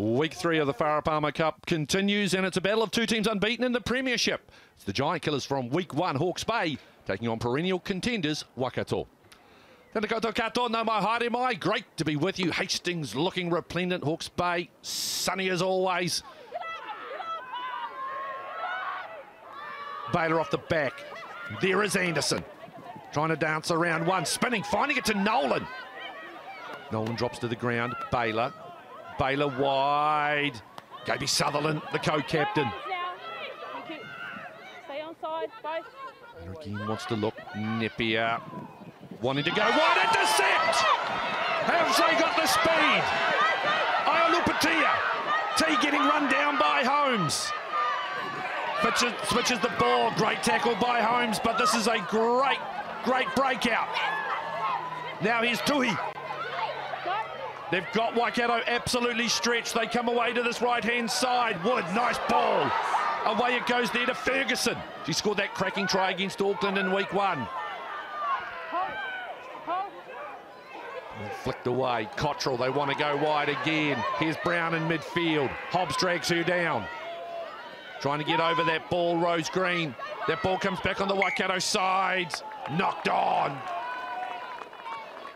Week three of the Farah Palmer Cup continues, and it's a battle of two teams unbeaten in the Premiership. It's the Giant Killers from Week One, Hawke's Bay, taking on perennial contenders Waikato. Tēnā koutou katoa, nau mai haere mai. Great to be with you. Hastings looking resplendent. Hawke's Bay, sunny as always. Baylor off the back. There is Anderson. Trying to dance around one, spinning, finding it to Nolan. Nolan drops to the ground. Baylor Baylor wide. Gaby Sutherland, the co-captain. Both. again wants to look. Napier wanting to go wide. Intercept! Have they got the speed? Aiolupotea. T getting run down by Holmes. Switches, switches the ball. Great tackle by Holmes, but this is a great, great breakout. Now here's Tuhi. They've got Waikato absolutely stretched. They come away to this right-hand side. Wood, nice ball. Away it goes there to Ferguson. She scored that cracking try against Auckland in week one. Flicked away. Cottrell, they want to go wide again. Here's Brown in midfield. Hobbs drags her down. Trying to get over that ball, Rose Green. That ball comes back on the Waikato side. Knocked on.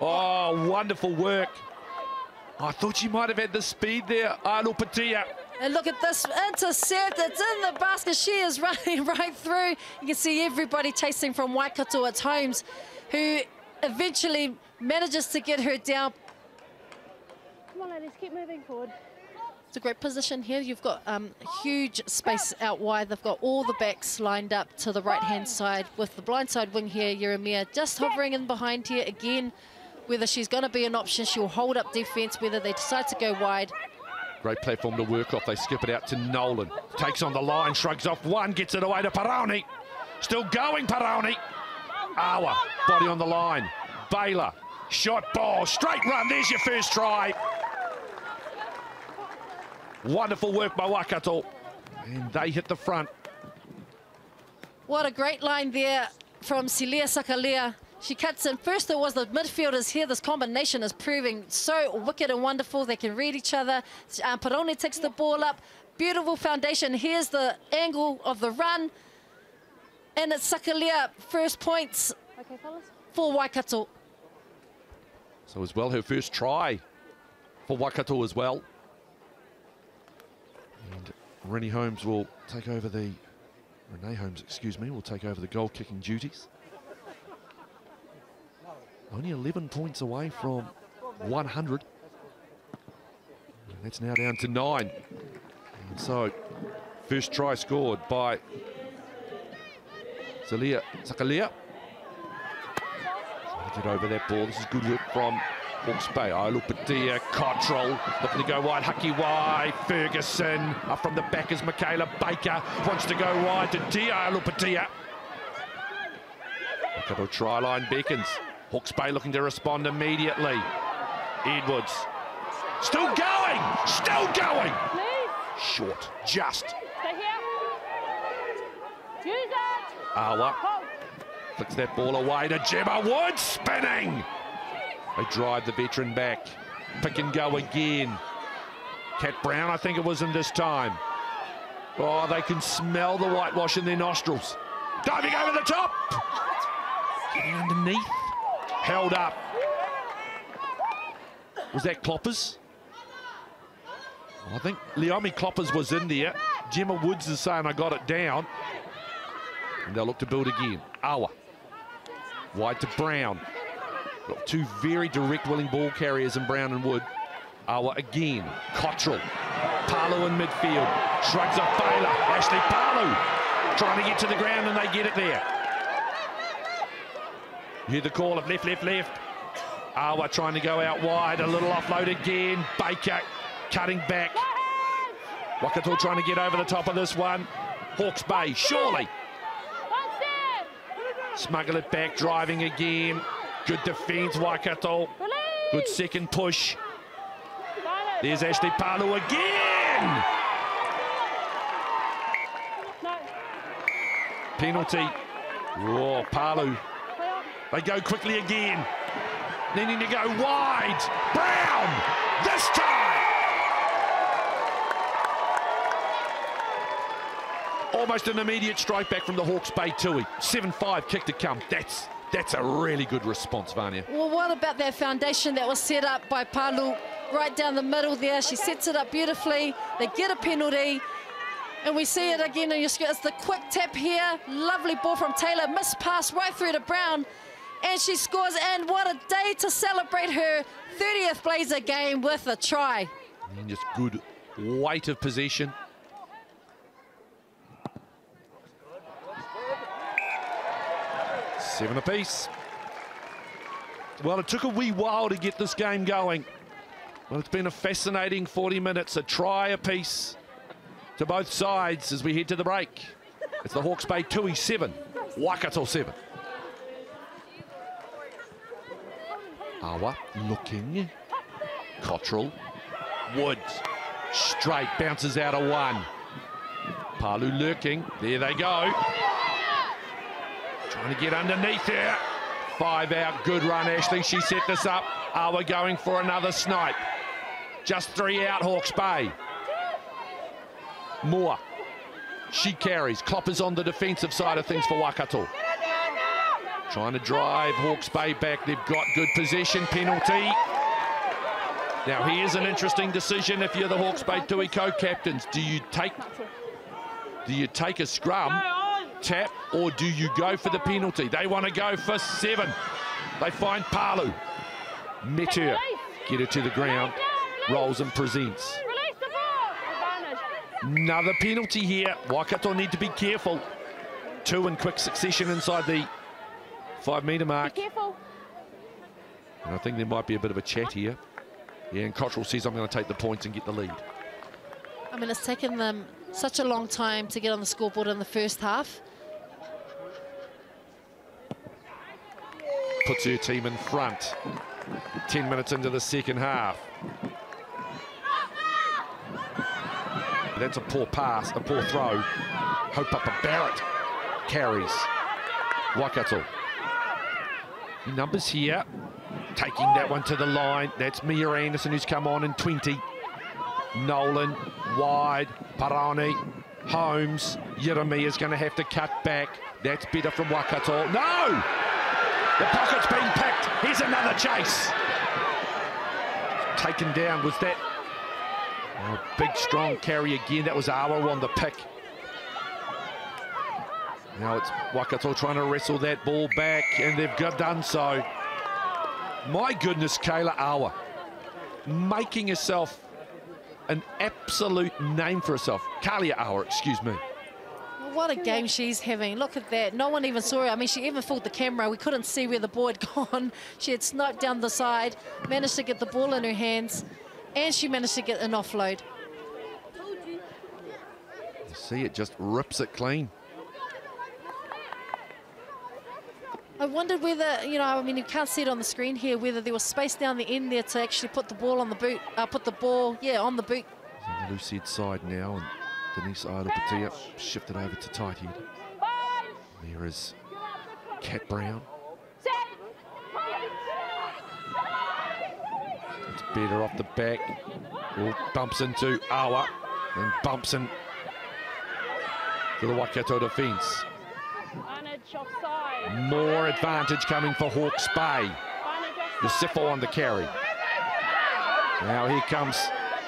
Oh, wonderful work. I thought she might have had the speed there, Arnold Patia. And look at this intercept. It's in the basket. She is running right through. You can see everybody chasing from Waikato. It's Holmes who eventually manages to get her down. Come on, ladies, keep moving forward. It's a great position here. You've got um, huge space out wide. They've got all the backs lined up to the right-hand side with the blindside wing here, Yeremia just hovering in behind here again whether she's going to be an option. She'll hold up defence, whether they decide to go wide. Great platform to work off. They skip it out to Nolan. Takes on the line, shrugs off one, gets it away to Parauni. Still going, Parauni. Awa, body on the line. Baylor, shot ball, straight run. There's your first try. Wonderful work by Waikato. And they hit the front. What a great line there from Silia Sakalia. She cuts in. First, it was the midfielders here. This combination is proving so wicked and wonderful. They can read each other. Um, Paroni takes the ball up. Beautiful foundation. Here's the angle of the run. And it's Sakalia first points okay, for Waikato. So as well, her first try for Waikato as well. And Rennie Holmes will take over the, Renee Holmes, excuse me, will take over the goal kicking duties. Only 11 points away from 100. And that's now down to nine. And so, first try scored by Zalia Sakalia. Get over that ball. This is good work from Hawke's Bay. At Dia, uh, Cottrell looking to go wide. Hucky wide. Ferguson up from the back is Michaela Baker. Wants to go wide to Dia. Alupatia. Couple try line beckons. Hawke's Bay looking to respond immediately. Edwards. Still going! Still going! Short. Just. Stay here. Use. Awa. Flicks that ball away to Gemma Wood. Spinning! They drive the veteran back. Pick and go again. Cat Brown, I think it was in this time. Oh, they can smell the whitewash in their nostrils. Diving over the top. Getting underneath held up. Was that Kloppers? I think Leomi Kloppers was in there. Gemma Woods is saying I got it down. And they'll look to build again. Awa. Wide to Brown. Got two very direct willing ball carriers in Brown and Wood. Awa again. Cottrell. Palu in midfield. Shrugs off Baylor. Ashley Palu trying to get to the ground and they get it there. Hear the call of left, left, left. Awa trying to go out wide. A little offload again. Baker cutting back. Waikato trying to get over the top of this one. Hawke's Bay, surely. Smuggle it back, driving again. Good defence, Waikato. Good second push. There's Ashley Palu again. Penalty. Oh, Palu they go quickly again. Needing to go wide. Brown! This time! Almost an immediate strike back from the Hawke's Bay Tui. 7-5 kick to come. That's that's a really good response, Vanya. Well, what about that foundation that was set up by Palu right down the middle there? She okay. sets it up beautifully. They get a penalty. And we see it again on your screen. It's the quick tap here. Lovely ball from Taylor. Missed pass right through to Brown. And she scores. And what a day to celebrate her 30th Blazer game with a try. And just good weight of possession. Seven apiece. Well, it took a wee while to get this game going. Well, it's been a fascinating 40 minutes, a try apiece to both sides as we head to the break. It's the Hawke's Bay Tui 7, Waikato 7. Awa looking. Cottrell. Woods. Straight bounces out of one. Palu lurking. There they go. Trying to get underneath there. Five out. Good run, Ashley. She set this up. Awa going for another snipe. Just three out, Hawke's Bay. Moore. She carries. Kloppers on the defensive side of things for Waikato. Trying to drive Hawke's Bay back. They've got good possession penalty. Now here's an interesting decision if you're the Hawke's Bay Tui co-captains. Do you take do you take a scrum, tap, or do you go for the penalty? They want to go for seven. They find Palu. Meteor. Get her to the ground. Rolls and presents. Another penalty here. Waikato need to be careful. Two in quick succession inside the five metre mark. Be careful. And I think there might be a bit of a chat here. Yeah, and Cottrell says I'm going to take the points and get the lead. I mean, it's taken them such a long time to get on the scoreboard in the first half. Puts her team in front. 10 minutes into the second half. That's a poor pass, a poor throw. Hope up a Barrett carries. Waikato. Numbers here. Taking that one to the line. That's Mia Anderson who's come on in 20. Nolan, wide, Parani, Holmes. Yeremi is going to have to cut back. That's better from Waikato. No! The pocket's been picked. Here's another chase. Taken down. Was that oh, big, strong carry again? That was Awa on the pick. Now it's Waikato trying to wrestle that ball back, and they've got done so. My goodness, Kayla Awa making herself an absolute name for herself. Kalia Awa, excuse me. What a game she's having. Look at that. No one even saw her. I mean, she even fooled the camera. We couldn't see where the ball had gone. She had sniped down the side, managed to get the ball in her hands, and she managed to get an offload. See, it just rips it clean. I wondered whether, you know, I mean, you can't see it on the screen here, whether there was space down the end there to actually put the ball on the boot, uh, put the ball, yeah, on the boot. on the loose head side now, and Denise Aiolupotea shifted over to tight head. There is Cat Brown. It's better off the back. Well, bumps into Awa and bumps in to the Waikato defence. More advantage coming for Hawke's Bay. Yosifo on the carry. Now here comes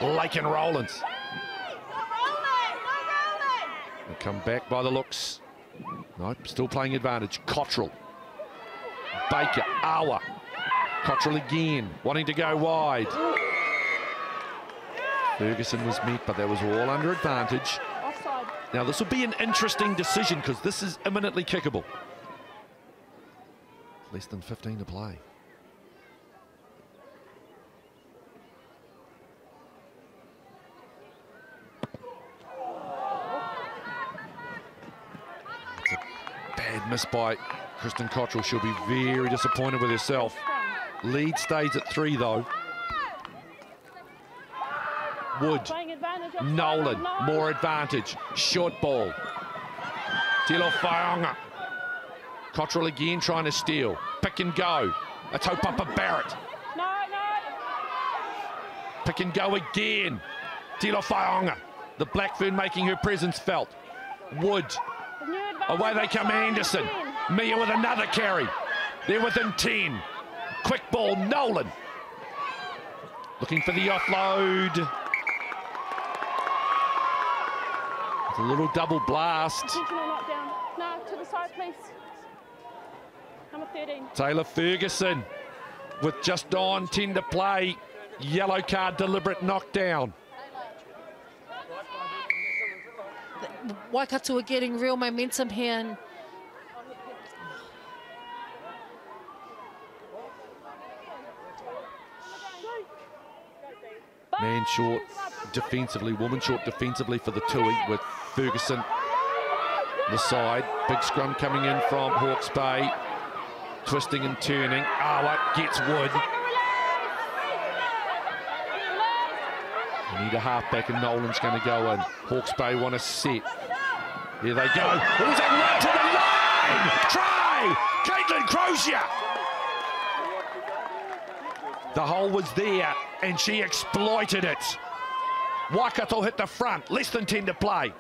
Lake and Rollins. They come back by the looks. No, still playing advantage. Cottrell. Baker. Awa. Cottrell again, wanting to go wide. Ferguson was met, but that was all under advantage. Now, this will be an interesting decision because this is imminently kickable. Less than 15 to play. It's a bad miss by Kristen Cottrell. She'll be very disappointed with herself. Lead stays at three, though. Wood. Nolan, more advantage. Short ball. Tilo Faionga. Cottrell again trying to steal. Pick and go. A up a Barrett. No, no. Pick and go again. Tilo Faionga. The Blackfern making her presence felt. Wood. The new advantage Away they come, Anderson. Mia with another carry. They're within 10. Quick ball, Nolan. Looking for the offload. It's a little double blast. No, to the side, please. Number 13. Taylor Ferguson with just on 10 to play. Yellow card, deliberate knockdown. Waikato are getting real momentum here. And Man short defensively, woman short defensively for the Tui with Ferguson on the side. Big scrum coming in from Hawke's Bay. Twisting and turning. Oh, Awa gets Wood. Need a halfback and Nolan's going to go in. Hawke's Bay want to set. Here they go. That run to the line? Try! Caitlin Crozier! The hole was there and she exploited it. Waikato hit the front, less than 10 to play.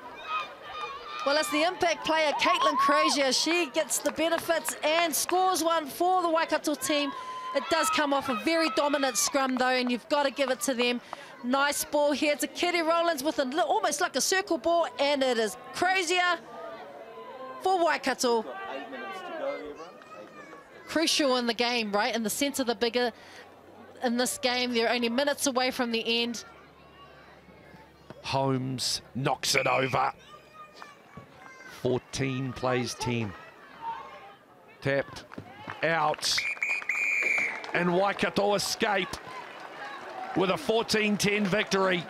Well, it's the impact player, Caitlin Crozier. She gets the benefits and scores one for the Waikato team. It does come off a very dominant scrum, though, and you've got to give it to them. Nice ball here to Kitty Rollins with almost like a circle ball, and it is Crozier for Waikato. Crucial in the game, right? In the sense of the bigger in this game. They're only minutes away from the end. Holmes knocks it over. 14 plays 10. Tapped out. And Waikato escape with a 14-10 victory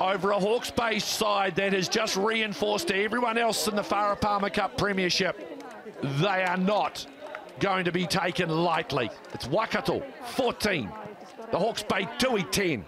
over a Hawke's Bay side that has just reinforced to everyone else in the Farah Palmer Cup Premiership. They are not going to be taken lightly. It's Waikato 14, the Hawke's Bay Tui 10.